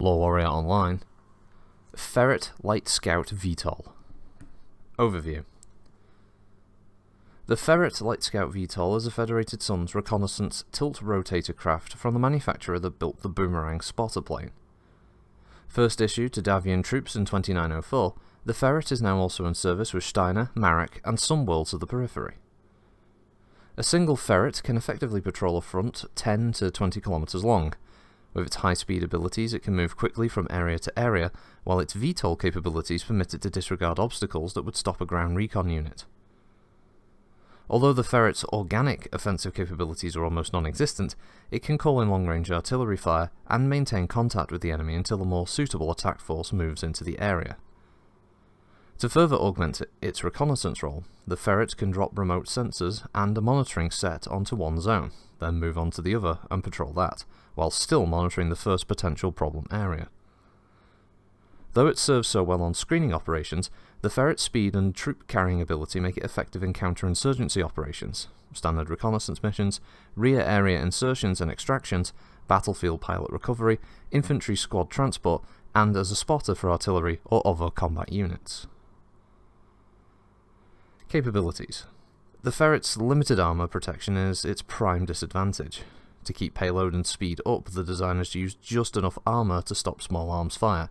Lore Warrior Online. Ferret Light Scout VTOL. Overview The Ferret Light Scout VTOL is a Federated Suns reconnaissance tilt-rotator craft from the manufacturer that built the Boomerang spotter plane. First issued to Davion troops in 2904, the Ferret is now also in service with Steiner, Marik, and some worlds of the periphery. A single Ferret can effectively patrol a front 10 to 20 kilometers long, with its high-speed abilities, it can move quickly from area to area, while its VTOL capabilities permit it to disregard obstacles that would stop a ground recon unit. Although the Ferret's organic offensive capabilities are almost non-existent, it can call in long-range artillery fire and maintain contact with the enemy until a more suitable attack force moves into the area. To further augment its reconnaissance role, the Ferret can drop remote sensors and a monitoring set onto one zone, then move on to the other and patrol that, while still monitoring the first potential problem area. Though it serves so well on screening operations, the Ferret's speed and troop carrying ability make it effective in counterinsurgency operations, standard reconnaissance missions, rear area insertions and extractions, battlefield pilot recovery, infantry squad transport, and as a spotter for artillery or other combat units. Capabilities The Ferret's limited armour protection is its prime disadvantage. To keep payload and speed up, the designers used just enough armour to stop small arms fire.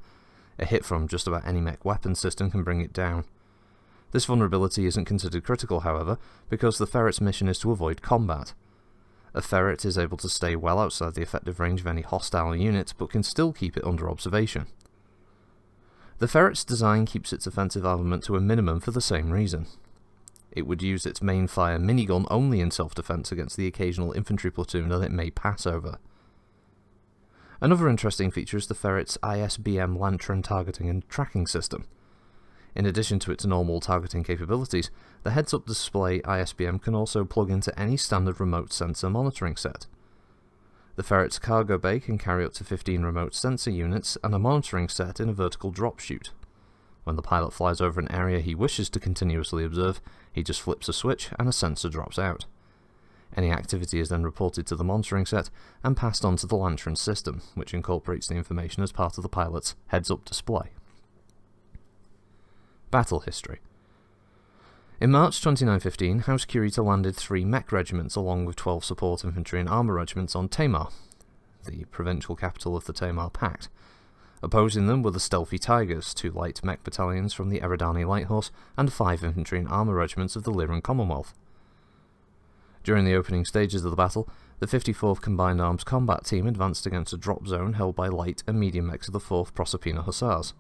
A hit from just about any mech weapon system can bring it down. This vulnerability isn't considered critical, however, because the Ferret's mission is to avoid combat. A Ferret is able to stay well outside the effective range of any hostile unit, but can still keep it under observation. The Ferret's design keeps its offensive armament to a minimum for the same reason. It would use its main fire minigun only in self-defense against the occasional infantry platoon that it may pass over. Another interesting feature is the Ferret's ISBM Lantern targeting and tracking system. In addition to its normal targeting capabilities, the heads-up display ISBM can also plug into any standard remote sensor monitoring set. The Ferret's cargo bay can carry up to 15 remote sensor units and a monitoring set in a vertical drop chute. When the pilot flies over an area he wishes to continuously observe, he just flips a switch and a sensor drops out. Any activity is then reported to the monitoring set and passed on to the Lantern system, which incorporates the information as part of the pilot's heads-up display. Battle History In March 2915, House Kurita landed three mech regiments along with 12 support infantry and armour regiments on Tamar, the provincial capital of the Tamar Pact, Opposing them were the Stealthy Tigers, two light mech battalions from the Eridani Light Horse, and five infantry and armour regiments of the Lyran Commonwealth. During the opening stages of the battle, the 54th Combined Arms Combat Team advanced against a drop zone held by light and medium mechs of the 4th Proserpina Hussars.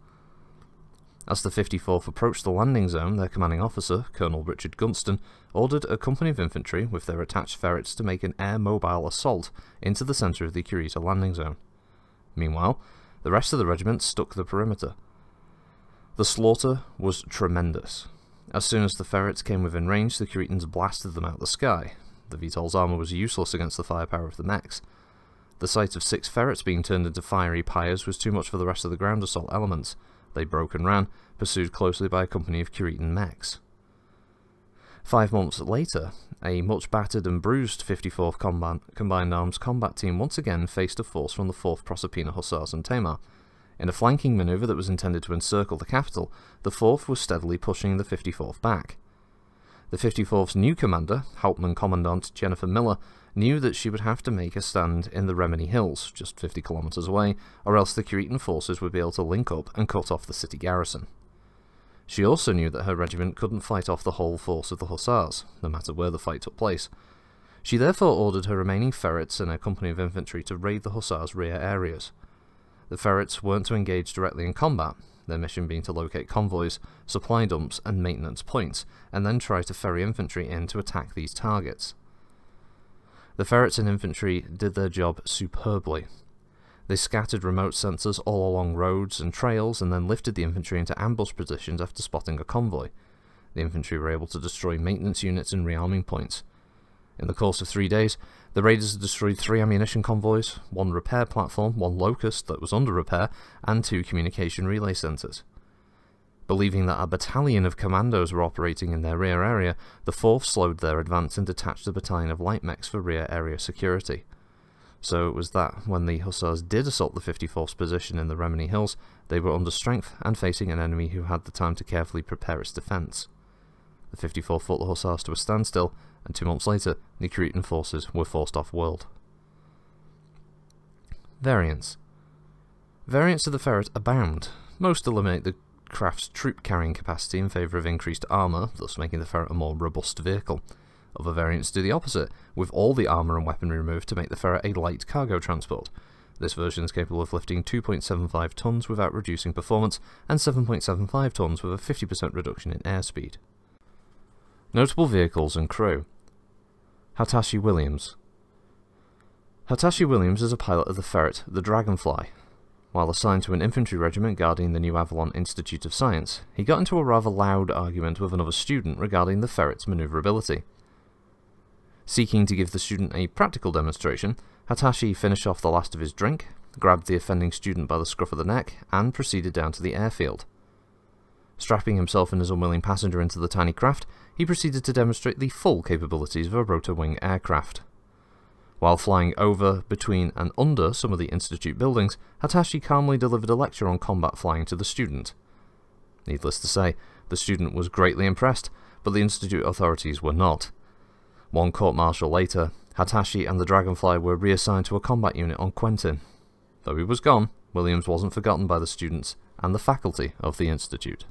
As the 54th approached the landing zone, their commanding officer, Colonel Richard Gunston, ordered a company of infantry with their attached ferrets to make an air-mobile assault into the centre of the Kurita landing zone. Meanwhile, the rest of the regiment stuck the perimeter. The slaughter was tremendous. As soon as the ferrets came within range, the Kuritans blasted them out of the sky. The VTOL's armour was useless against the firepower of the mechs. The sight of six ferrets being turned into fiery pyres was too much for the rest of the ground assault elements. They broke and ran, pursued closely by a company of Kuritan mechs. Five months later, a much battered and bruised 54th Combat, Combined Arms combat team once again faced a force from the 4th Proserpina Hussars and Tamar. In a flanking manoeuvre that was intended to encircle the capital, the 4th was steadily pushing the 54th back. The 54th's new commander, Hauptmann Commandant Jennifer Miller, knew that she would have to make a stand in the Remini Hills, just 50 kilometers away, or else the Kuritan forces would be able to link up and cut off the city garrison. She also knew that her regiment couldn't fight off the whole force of the Hussars, no matter where the fight took place. She therefore ordered her remaining ferrets and a company of infantry to raid the Hussars' rear areas. The ferrets weren't to engage directly in combat, their mission being to locate convoys, supply dumps, and maintenance points, and then try to ferry infantry in to attack these targets. The ferrets and infantry did their job superbly, they scattered remote sensors all along roads and trails and then lifted the infantry into ambush positions after spotting a convoy. The infantry were able to destroy maintenance units and rearming points. In the course of three days, the raiders destroyed three ammunition convoys, one repair platform, one locust that was under repair, and two communication relay centres. Believing that a battalion of commandos were operating in their rear area, the 4th slowed their advance and detached a battalion of light mechs for rear area security. So it was that when the Hussars did assault the 54th position in the Remini Hills, they were under strength and facing an enemy who had the time to carefully prepare its defence. The 54th fought the Hussars to a standstill, and two months later, the Kuritan forces were forced off-world. Variants Variants of the ferret abound. Most eliminate the craft's troop carrying capacity in favour of increased armour, thus making the ferret a more robust vehicle. Other variants do the opposite, with all the armour and weaponry removed to make the Ferret a light cargo transport. This version is capable of lifting 2.75 tonnes without reducing performance, and 7.75 tonnes with a 50% reduction in airspeed. Notable vehicles and crew Hatashi Williams Hatashi Williams is a pilot of the Ferret, the Dragonfly. While assigned to an infantry regiment guarding the New Avalon Institute of Science, he got into a rather loud argument with another student regarding the Ferret's manoeuvrability. Seeking to give the student a practical demonstration, Hatashi finished off the last of his drink, grabbed the offending student by the scruff of the neck, and proceeded down to the airfield. Strapping himself and his unwilling passenger into the tiny craft, he proceeded to demonstrate the full capabilities of a rotor wing aircraft. While flying over, between, and under some of the Institute buildings, Hatashi calmly delivered a lecture on combat flying to the student. Needless to say, the student was greatly impressed, but the Institute authorities were not. One court-martial later, Hatashi and the Dragonfly were reassigned to a combat unit on Quentin. Though he was gone, Williams wasn't forgotten by the students and the faculty of the Institute.